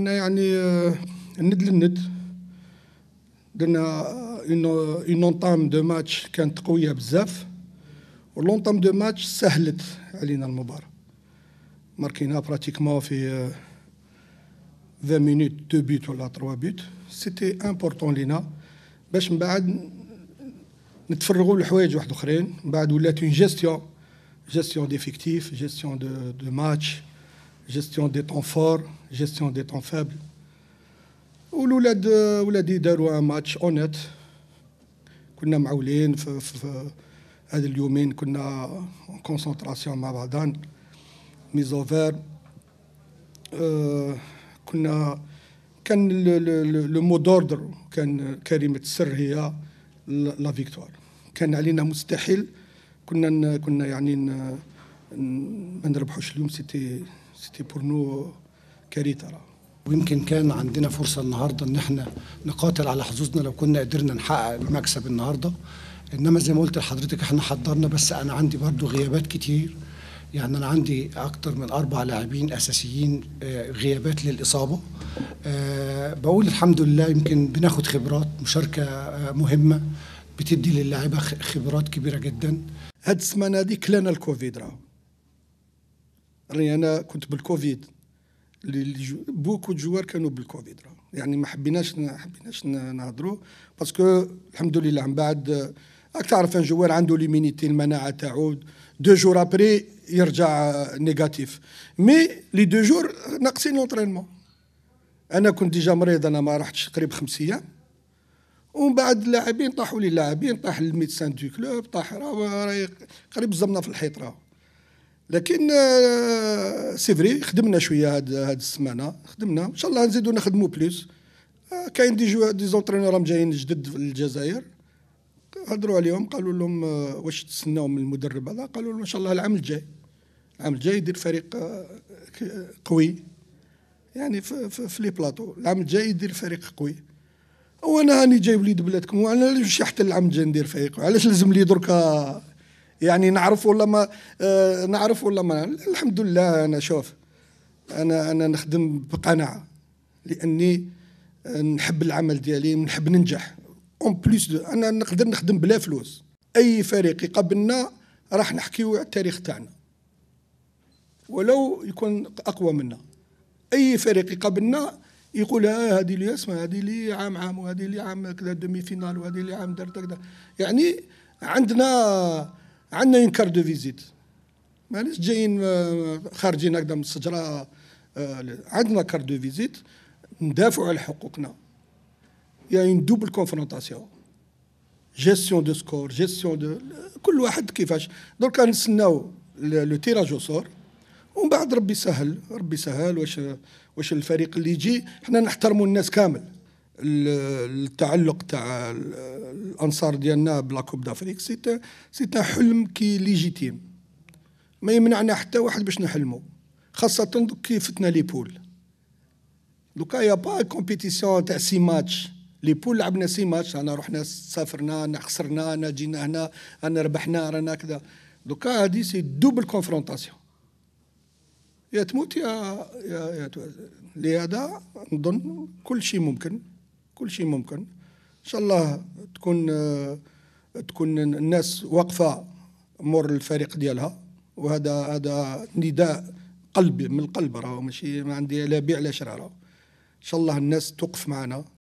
أنا يعني الند للند درنا une entame de match كانت قوية بزاف و l'entame de match سهلت علينا المباراة. ماركينا pratiquement في 20 minutes deux buts ولا 3 buts c'était important لينا. باش من بعد نتفرغوا لحوايج واحد أخرين. من بعد ولات une gestion gestion d'effectif gestion de de match gestion des temps forts gestion des temps faibles والولاد ولادي داروا un match honnête كنا معولين في, في, في هذا اليومين كنا concentration مع بعضان mise au vert آه كنا كان le mot d'ordre كان كلمه السر هي la victoire كان علينا مستحيل كنا كنا يعني ما نربحوش اليوم c'était c'était pour nous كارثه ويمكن كان عندنا فرصة النهاردة إن إحنا نقاتل على حظوظنا لو كنا قدرنا نحقق المكسب النهاردة. إنما زي ما قلت لحضرتك إحنا حضرنا بس أنا عندي برضو غيابات كتير. يعني أنا عندي أكتر من أربع لاعبين أساسيين آه، غيابات للإصابة. آه، بقول الحمد لله يمكن بناخد خبرات مشاركة آه، مهمة بتدي للاعيبة خ- خبرات كبيرة جدا. هاد السمانة هادي كلانا الكوفيد راه راني أنا كنت بالكوفيد. beaucoup joueurs كانوا بالكوفيد. راه يعني ما حبيناش ما حبيناش نهضروا parce que الحمد لله. من بعد راك تعرف un joueur عنده l'immunité المناعة تاعو deux jours après يرجع négatif. mais les deux jours ناقصين l'entraînement أنا كنت déjà مريض أنا ما رحتش قريب خمس أيام. ومن بعد اللاعبين طاحوا لي اللاعبين طاح ال médecin de club طاح راه قريب زمنا في الحيط راه. لكن آه، c'est vrai خدمنا شوية هاد هاد السمانة خدمنا إن شاء الله نزيدو نخدمو plus آه، كاين des jeunes des entraîneurs جايين جدد في الجزائر. هضروا عليهم قالوا لهم آه، واش تسناو من المدرب هذا؟ قالوا لهم إن شاء الله العام الجاي. العام الجاي يدير فريق قوي. يعني في, في, les plateaux. العام الجاي يدير فريق قوي. وأنا هاني جاي وليد بلادكم وأنا علاش حتى العام الجاي ندير فريق. علاش لازم لي دركا يعني نعرف ولا ما آه نعرف ولا ما. الحمد لله أنا شوف أنا أنا نخدم بقناعة لأني آه، نحب العمل ديالي نحب ننجح. en plus أنا نقدر نخدم بلا فلوس. أي فريق يقابلنا راح نحكيو على التاريخ تاعنا. ولو يكون أقوى منا. أي فريق يقابلنا يقول ها هذه لي اسمها هذه لي عام عام وهذه لي عام كذا demi-finale وهذه لي عام درت كذا يعني عندنا عندنا une carte de visite. ماناش جايين آه، خارجين هكذا من الشجره آه، عندنا carte de visite ندافعوا على حقوقنا. y a une double confrontation gestion de score gestion de كل واحد كيفاش. دركا نستناو le tirage au sort ومن بعد ربي يسهل ربي يسهل واش واش الفريق اللي يجي حنا نحترموا الناس كامل. التعلق تاع ال- الأنصار ديالنا ب la coupe d'Afrique c'est c'est un حلم qui légitime ما يمنعنا حتى واحد باش نحلموا خاصة دوك كي فتنا les poules دوكا y a pas compétition تاع six matchs. les poules لعبنا six matchs. أنا رحنا سافرنا أنا خسرنا أنا جينا هنا أنا ربحنا رانا كذا. دوكا هادي c'est double confrontation يا تموت يا يا, يا لهذا نظن كل شيء ممكن. كل شيء ممكن. إن شاء الله تكون تكون الناس واقفة مور الفريق ديالها وهذا هذا نداء قلبي من القلب راه ماشي ما عندي لا بيع لا شراء إن شاء الله الناس توقف معنا.